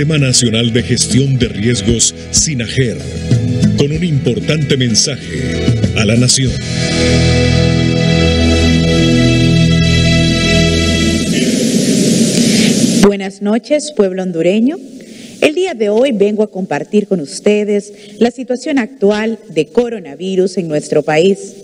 Sistema Nacional de Gestión de Riesgos, SINAGER, con un importante mensaje a la nación. Buenas noches, pueblo hondureño. El día de hoy vengo a compartir con ustedes la situación actual de coronavirus en nuestro país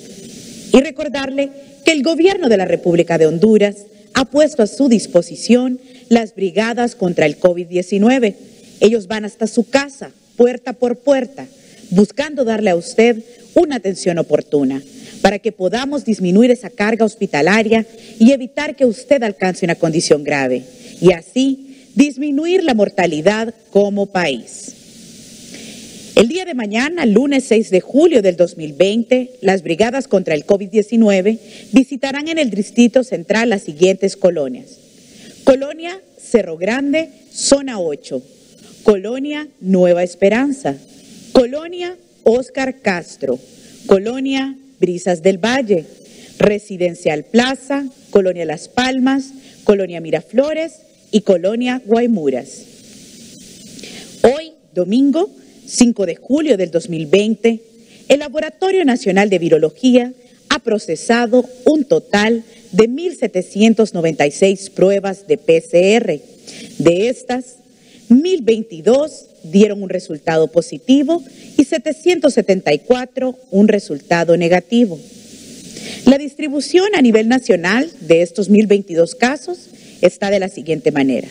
y recordarle que el gobierno de la República de Honduras ha puesto a su disposición las brigadas contra el COVID-19. Ellos van hasta su casa, puerta por puerta, buscando darle a usted una atención oportuna para que podamos disminuir esa carga hospitalaria y evitar que usted alcance una condición grave y así disminuir la mortalidad como país. El día de mañana, lunes 6 de julio del 2020, las brigadas contra el COVID-19 visitarán en el Distrito Central las siguientes colonias. Colonia Cerro Grande, zona 8. Colonia Nueva Esperanza. Colonia Oscar Castro. Colonia Brisas del Valle. Residencial Plaza. Colonia Las Palmas. Colonia Miraflores y Colonia Guaymuras. Hoy, domingo 5 de julio del 2020, el Laboratorio Nacional de Virología ha procesado un total de 1.796 pruebas de PCR. De estas, 1.022 dieron un resultado positivo y 774 un resultado negativo. La distribución a nivel nacional de estos 1.022 casos está de la siguiente manera.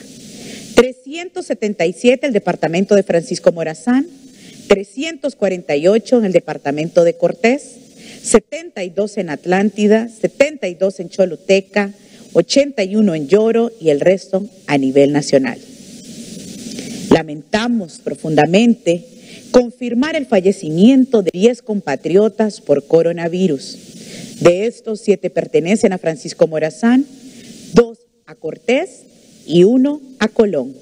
377 el departamento de Francisco Morazán, 348 en el departamento de Cortés, 72 en Atlántida, 72 en Choluteca, 81 en Lloro y el resto a nivel nacional. Lamentamos profundamente confirmar el fallecimiento de 10 compatriotas por coronavirus. De estos, siete pertenecen a Francisco Morazán, dos a Cortés y uno a Colón.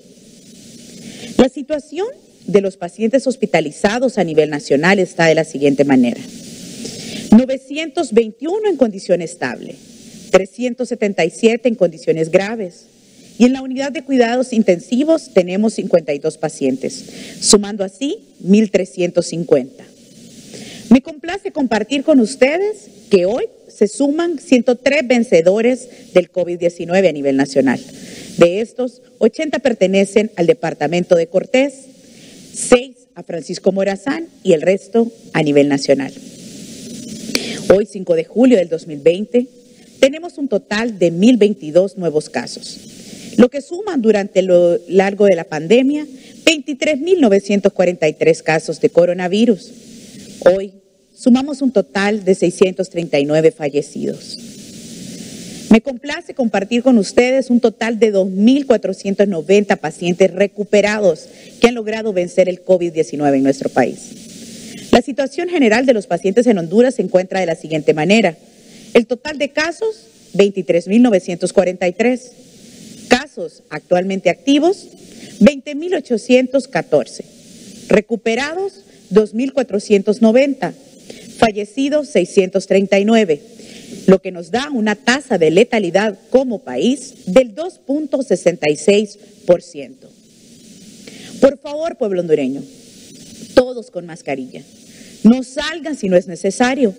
La situación de los pacientes hospitalizados a nivel nacional está de la siguiente manera. 921 en condición estable, 377 en condiciones graves y en la unidad de cuidados intensivos tenemos 52 pacientes, sumando así 1.350. Me complace compartir con ustedes que hoy se suman 103 vencedores del COVID-19 a nivel nacional. De estos, 80 pertenecen al departamento de Cortés, 6 a Francisco Morazán y el resto a nivel nacional. Hoy, 5 de julio del 2020, tenemos un total de 1.022 nuevos casos, lo que suman durante lo largo de la pandemia 23.943 casos de coronavirus. Hoy sumamos un total de 639 fallecidos. Me complace compartir con ustedes un total de 2.490 pacientes recuperados que han logrado vencer el COVID-19 en nuestro país. La situación general de los pacientes en Honduras se encuentra de la siguiente manera. El total de casos, 23.943. Casos actualmente activos, 20.814. Recuperados, 2.490. Fallecidos, 639 lo que nos da una tasa de letalidad como país del 2.66%. Por favor, pueblo hondureño, todos con mascarilla. No salgan si no es necesario.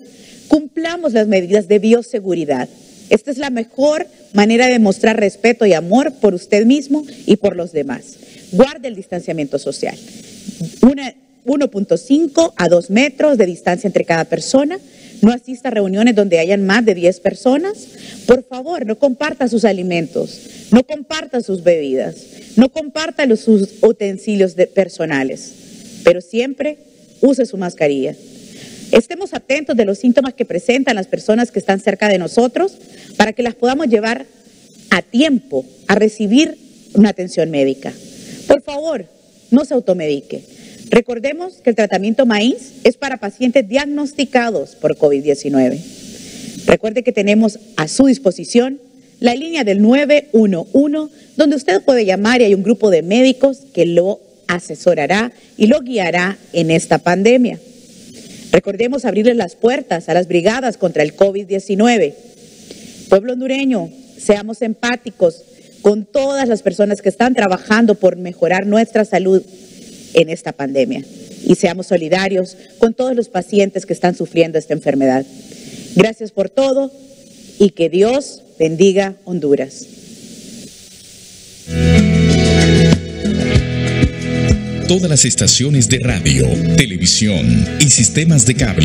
Cumplamos las medidas de bioseguridad. Esta es la mejor manera de mostrar respeto y amor por usted mismo y por los demás. Guarde el distanciamiento social. 1.5 a 2 metros de distancia entre cada persona no asista a reuniones donde hayan más de 10 personas. Por favor, no comparta sus alimentos, no comparta sus bebidas, no comparta los, sus utensilios personales, pero siempre use su mascarilla. Estemos atentos de los síntomas que presentan las personas que están cerca de nosotros para que las podamos llevar a tiempo a recibir una atención médica. Por favor, no se automedique. Recordemos que el tratamiento maíz es para pacientes diagnosticados por COVID-19. Recuerde que tenemos a su disposición la línea del 911, donde usted puede llamar y hay un grupo de médicos que lo asesorará y lo guiará en esta pandemia. Recordemos abrirle las puertas a las brigadas contra el COVID-19. Pueblo hondureño, seamos empáticos, con todas las personas que están trabajando por mejorar nuestra salud en esta pandemia. Y seamos solidarios con todos los pacientes que están sufriendo esta enfermedad. Gracias por todo y que Dios bendiga Honduras. Todas las estaciones de radio, televisión y sistemas de cable